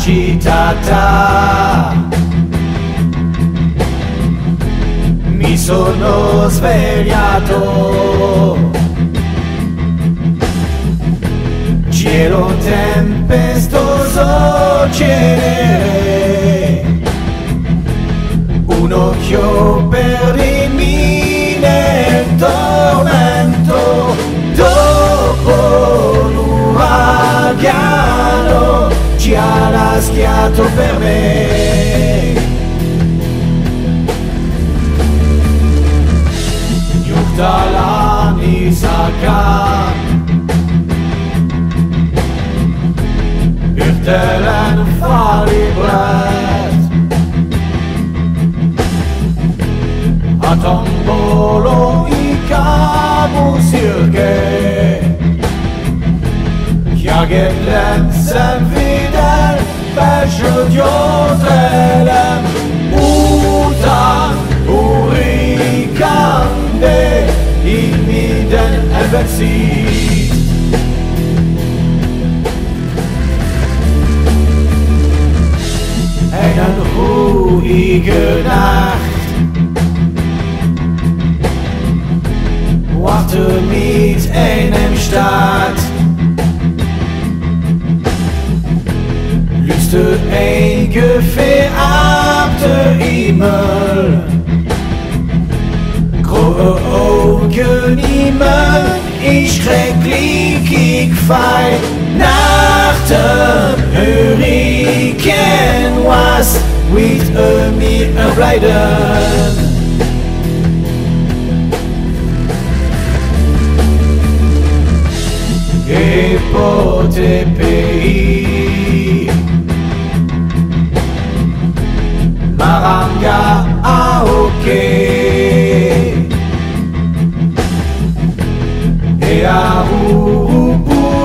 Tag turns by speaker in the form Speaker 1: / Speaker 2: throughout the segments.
Speaker 1: agitata. Mi sono svegliato. Cielo tempestoso cenere. Un occhio arrabbiato per me nyugtalan éjszakán. Hirtelen felébredt A tomboló ikábú szürke. Jagetlen szemvédel peche diozelem Outa urikande imiden ebetsit Einen ruhigen Nacht Lüste ein gefärbte Himmel Große Augen Himmel Ich schrecklich, ich fei Nach dem Hurricane Was with a me a Et pour tes pays longer are okay. Et à vous pourrir.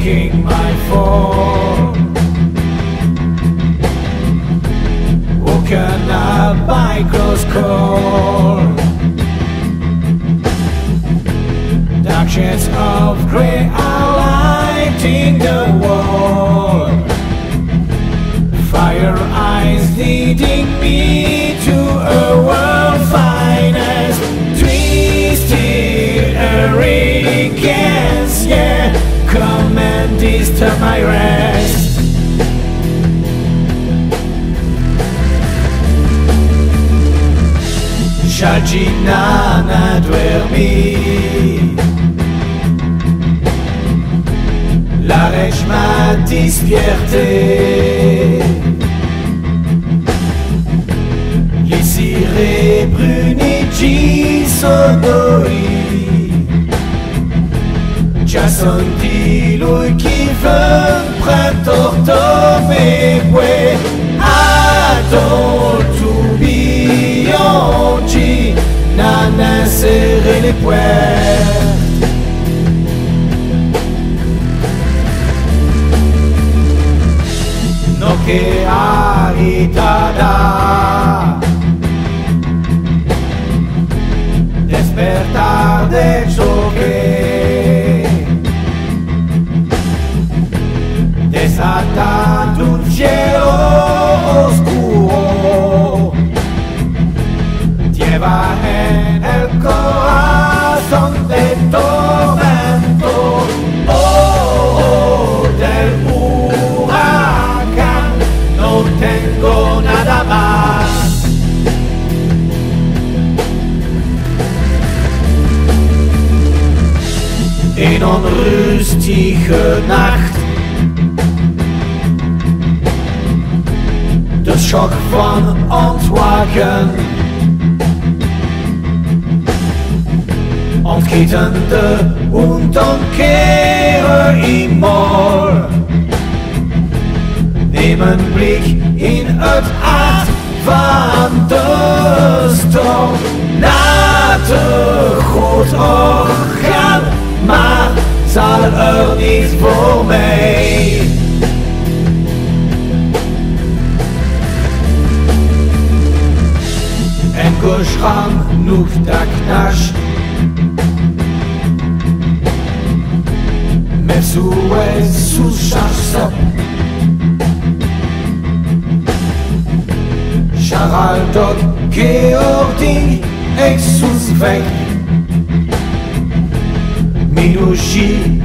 Speaker 1: Breaking my fall Woken up by close call. Dark shades of grey are lighting the wall. Fire eyes leading me Shaginana dormi. La rage m'a dispierté Les cirés brunici sonori Già senti lui chi ven que agita een rustige nacht. De schok van ontwaken. Ontgietende und umkehre Neem Moor. Neem een blik in het aard van de storm. Na de goed orgaan, maar zal er niet voor mij. En koschram. Met Suez, Sushassop. Charaldot, Georging,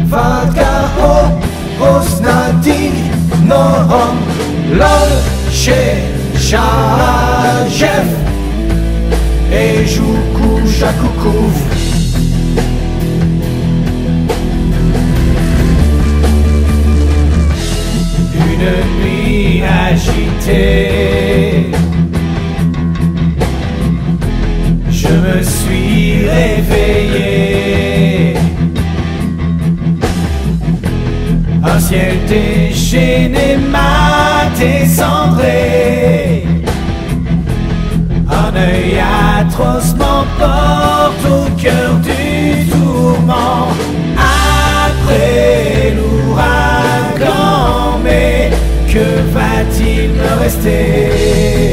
Speaker 1: Vadka, O, Osnati, Nohom, Lol, Joukou, Jakoukouf. Une nuit agitée. Déchaîné m'a descendré. Un œil atrocement porte au cœur du tourment. Après l'ouragan, mais que va-t-il me rester?